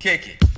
Kick it.